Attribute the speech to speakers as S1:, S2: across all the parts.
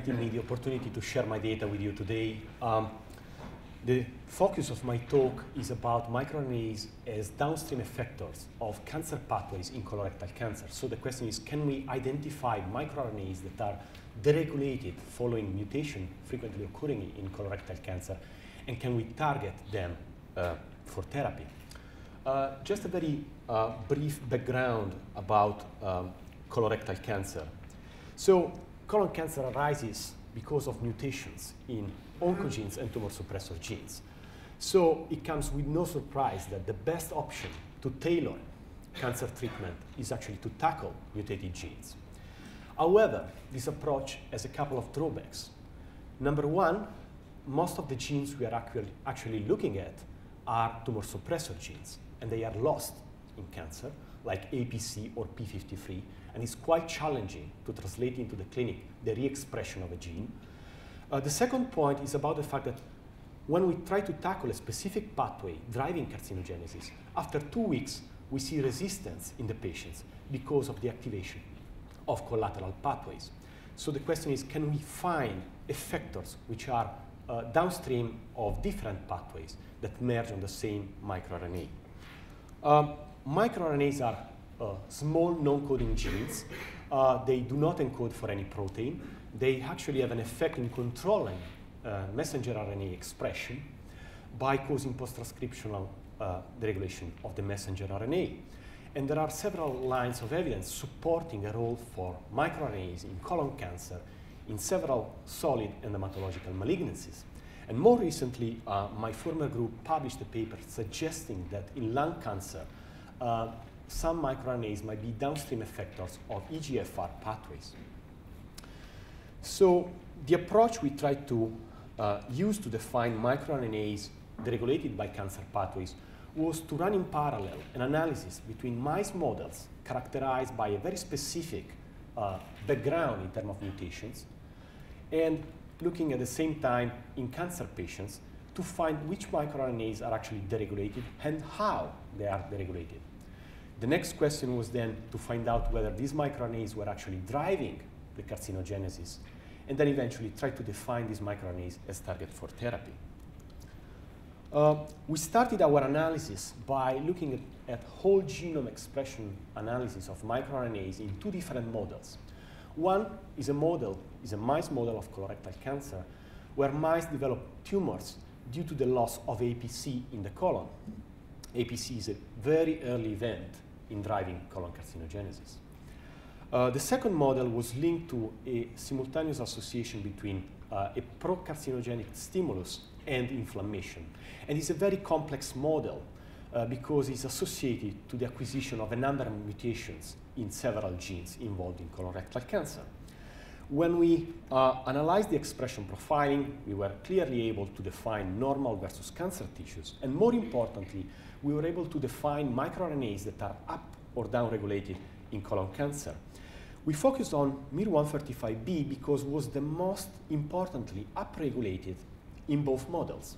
S1: granting me the opportunity to share my data with you today. Um, the focus of my talk is about microRNAs as downstream effectors of cancer pathways in colorectal cancer. So the question is, can we identify microRNAs that are deregulated following mutation frequently occurring in colorectal cancer, and can we target them uh, for therapy? Uh, just a very uh, brief background about um, colorectal cancer. So colon cancer arises because of mutations in oncogenes and tumor suppressor genes. So it comes with no surprise that the best option to tailor cancer treatment is actually to tackle mutated genes. However, this approach has a couple of drawbacks. Number one, most of the genes we are actually, actually looking at are tumor suppressor genes, and they are lost in cancer, like APC or P53, and it's quite challenging to translate into the clinic the re-expression of a gene. Uh, the second point is about the fact that when we try to tackle a specific pathway driving carcinogenesis, after two weeks, we see resistance in the patients because of the activation of collateral pathways. So the question is, can we find effectors which are uh, downstream of different pathways that merge on the same microRNA? Um, microRNAs are uh, small non-coding genes. Uh, they do not encode for any protein. They actually have an effect in controlling uh, messenger RNA expression by causing post-transcriptional uh, deregulation of the messenger RNA. And there are several lines of evidence supporting a role for microRNAs in colon cancer in several solid and hematological malignancies. And more recently, uh, my former group published a paper suggesting that in lung cancer, uh, some microRNAs might be downstream effectors of EGFR pathways. So the approach we tried to uh, use to define microRNAs deregulated by cancer pathways was to run in parallel an analysis between mice models characterized by a very specific uh, background in terms of mutations and looking at the same time in cancer patients to find which microRNAs are actually deregulated and how they are deregulated. The next question was then to find out whether these microRNAs were actually driving the carcinogenesis, and then eventually try to define these microRNAs as target for therapy. Uh, we started our analysis by looking at, at, whole genome expression analysis of microRNAs in two different models. One is a model, is a mice model of colorectal cancer, where mice develop tumors due to the loss of APC in the colon. APC is a very early event in driving colon carcinogenesis. Uh, the second model was linked to a simultaneous association between uh, a pro-carcinogenic stimulus and inflammation. And it's a very complex model uh, because it's associated to the acquisition of a number of mutations in several genes involved in colorectal cancer. When we uh, analyzed the expression profiling, we were clearly able to define normal versus cancer tissues, and more importantly, we were able to define microRNAs that are up or down regulated in colon cancer. We focused on MIR135B because it was the most importantly upregulated in both models.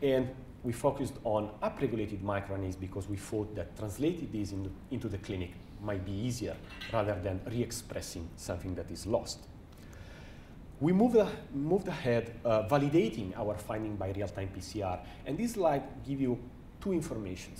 S1: And we focused on upregulated microRNAs because we thought that translating these in, into the clinic might be easier rather than re-expressing something that is lost. We moved, uh, moved ahead uh, validating our finding by real-time PCR, and this slide gives you two informations.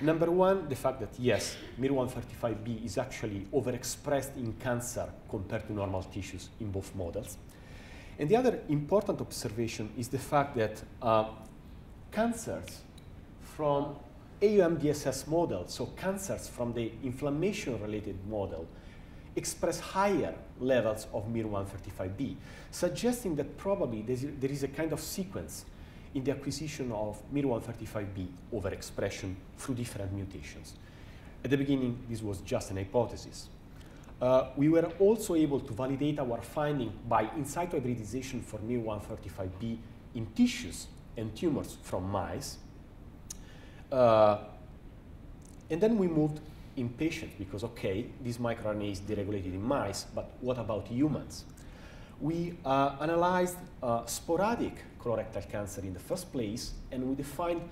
S1: Number one, the fact that yes, MIR135B is actually overexpressed in cancer compared to normal tissues in both models. And the other important observation is the fact that uh, cancers from AUMDSS model, so cancers from the inflammation-related model, express higher levels of MIR135B, suggesting that probably there is a kind of sequence in the acquisition of MIR135B overexpression through different mutations. At the beginning, this was just an hypothesis. Uh, we were also able to validate our finding by in situ hybridization for MIR135B in tissues and tumors from mice. Uh, and then we moved in patients because, okay, this microRNA is deregulated in mice, but what about humans? We uh, analyzed uh, sporadic colorectal cancer in the first place, and we defined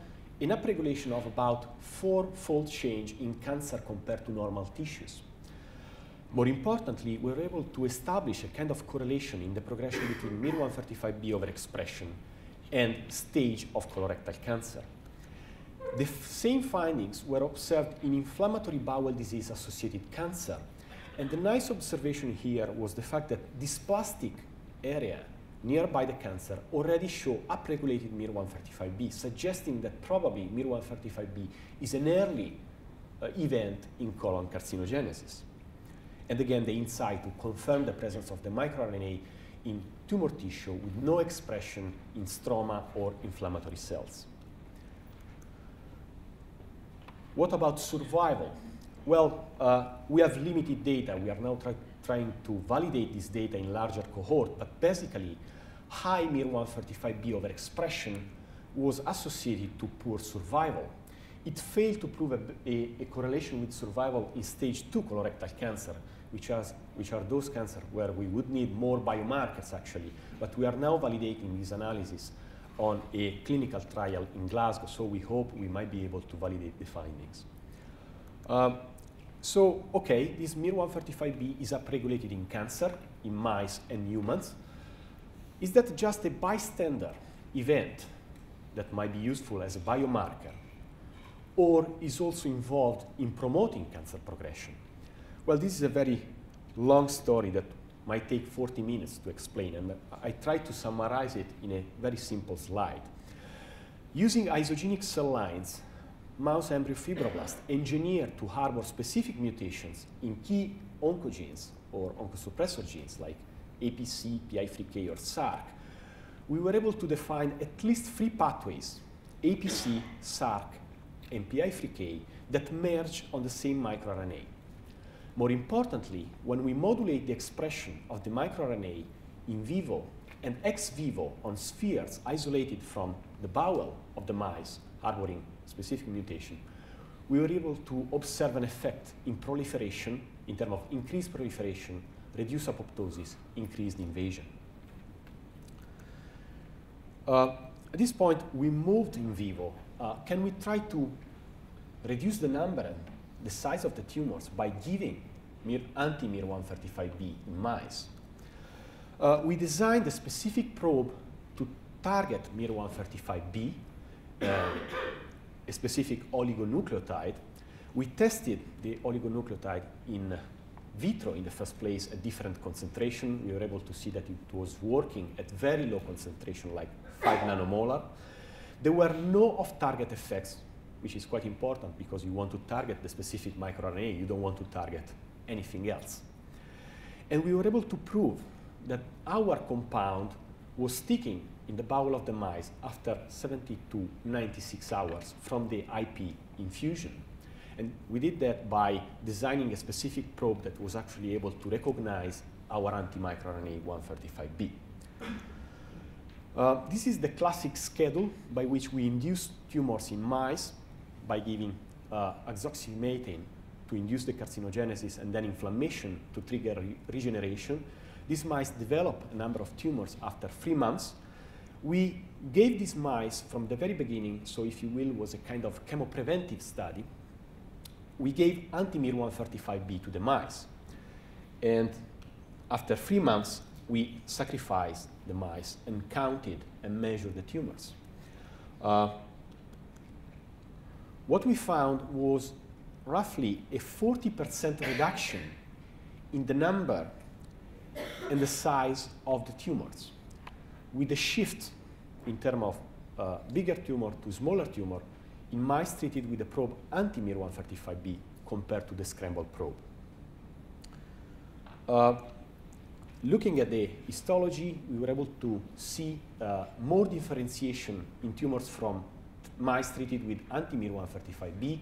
S1: an upregulation of about four-fold change in cancer compared to normal tissues. More importantly, we were able to establish a kind of correlation in the progression between MIR135B overexpression and stage of colorectal cancer. The same findings were observed in inflammatory bowel disease associated cancer. And the nice observation here was the fact that this plastic area nearby the cancer already show upregulated MIR135B, suggesting that probably MIR135B is an early uh, event in colon carcinogenesis. And again, the insight to confirm the presence of the microRNA in tumor tissue with no expression in stroma or inflammatory cells. What about survival? Well, uh, we have limited data. We are now try trying to validate this data in larger cohort, but basically, high MIR135B overexpression was associated to poor survival. It failed to prove a, a, a correlation with survival in stage 2 colorectal cancer, which, has, which are those cancers where we would need more biomarkers actually. But we are now validating this analysis on a clinical trial in Glasgow, so we hope we might be able to validate the findings. Um, so, okay, this MIR135B is upregulated in cancer, in mice and humans. Is that just a bystander event that might be useful as a biomarker? Or is also involved in promoting cancer progression? Well, this is a very long story that might take 40 minutes to explain, and I try to summarize it in a very simple slide. Using isogenic cell lines, mouse embryo fibroblasts engineered to harbor specific mutations in key oncogenes or oncosuppressor genes like APC, PI3K, or SRC, we were able to define at least three pathways, APC, SRC, and PI3K, that merge on the same microRNA. More importantly, when we modulate the expression of the microRNA in vivo and ex vivo on spheres isolated from the bowel of the mice harboring specific mutation, we were able to observe an effect in proliferation in terms of increased proliferation, reduced apoptosis, increased invasion. Uh, at this point, we moved in vivo. Uh, can we try to reduce the number and the size of the tumors by giving anti-MIR135B in mice. Uh, we designed a specific probe to target MIR135B, uh, a specific oligonucleotide. We tested the oligonucleotide in vitro in the first place at different concentration. We were able to see that it was working at very low concentration, like 5 nanomolar. There were no off-target effects which is quite important because you want to target the specific microRNA, you don't want to target anything else. And we were able to prove that our compound was sticking in the bowel of the mice after 70 to 96 hours from the IP infusion. And we did that by designing a specific probe that was actually able to recognize our anti-microRNA 135B. Uh, this is the classic schedule by which we induce tumors in mice by giving uh, to induce the carcinogenesis and then inflammation to trigger re regeneration. These mice develop a number of tumors after three months. We gave these mice from the very beginning, so if you will, was a kind of chemopreventive study. We gave anti-MIR135B to the mice. And after three months, we sacrificed the mice and counted and measured the tumors. Uh, what we found was roughly a 40% reduction in the number and the size of the tumors, with a shift in terms of uh, bigger tumor to smaller tumor in mice treated with the probe anti-MIR135B compared to the scrambled probe. Uh, looking at the histology, we were able to see uh, more differentiation in tumors from mice treated with anti-MIR135B,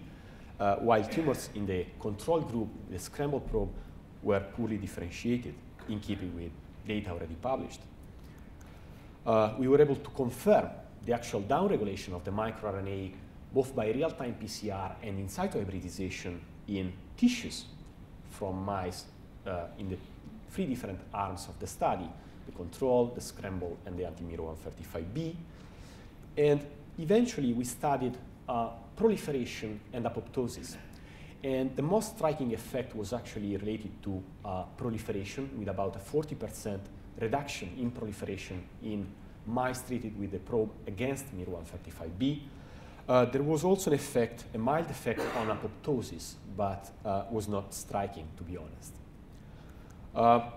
S1: uh, while tumors in the control group, the scrambled probe, were poorly differentiated in keeping with data already published. Uh, we were able to confirm the actual downregulation of the microRNA both by real-time PCR and in situ hybridization in tissues from mice uh, in the three different arms of the study, the control, the scramble, and the anti-MIR135B. And eventually we studied uh, proliferation and apoptosis. And the most striking effect was actually related to uh, proliferation, with about a 40% reduction in proliferation in mice treated with the probe against MIR135B. Uh, there was also an effect, a mild effect on apoptosis, but uh, was not striking, to be honest. Uh,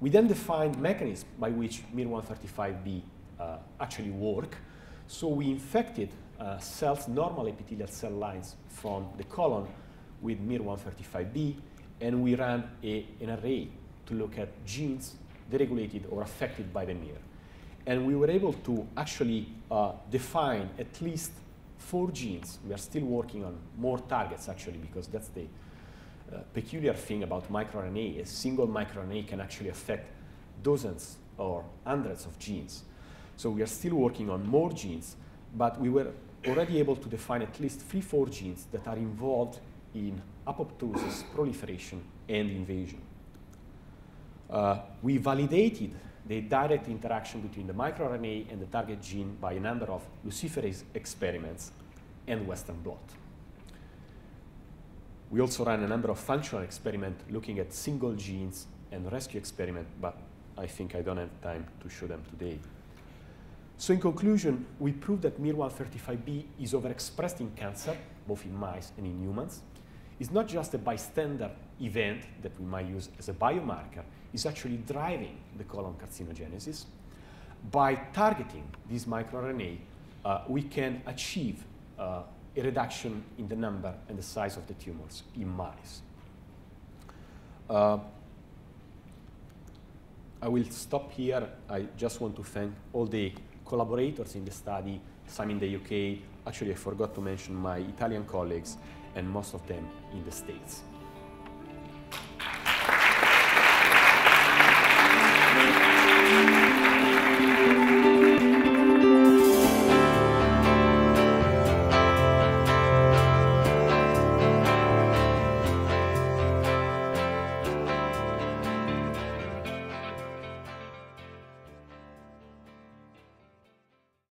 S1: we then defined mechanisms by which MIR135B uh, actually work. So we infected uh, cells, normal epithelial cell lines from the colon with MIR135B, and we ran a, an array to look at genes deregulated or affected by the MIR. And we were able to actually uh, define at least four genes. We are still working on more targets, actually, because that's the uh, peculiar thing about microRNA. A single microRNA can actually affect dozens or hundreds of genes. So we are still working on more genes, but we were already able to define at least three, four genes that are involved in apoptosis, proliferation, and invasion. Uh, we validated the direct interaction between the microRNA and the target gene by a number of luciferase experiments and Western blot. We also ran a number of functional experiments looking at single genes and rescue experiment, but I think I don't have time to show them today. So in conclusion, we proved that MIR135B is overexpressed in cancer, both in mice and in humans. It's not just a bystander event that we might use as a biomarker, it's actually driving the colon carcinogenesis. By targeting this microRNA, uh, we can achieve uh, a reduction in the number and the size of the tumors in mice. Uh, I will stop here. I just want to thank all the collaborators in the study, some in the UK. Actually, I forgot to mention my Italian colleagues and most of them in the States.